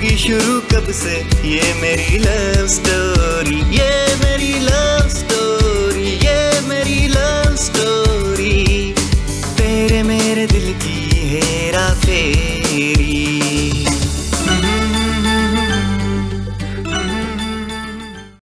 शुरू कब से? ये मेरी लव स्टोरी ये मेरी लव स्टोरी ये मेरी लव स्टोरी तेरे मेरे दिल की हेरा फेरी।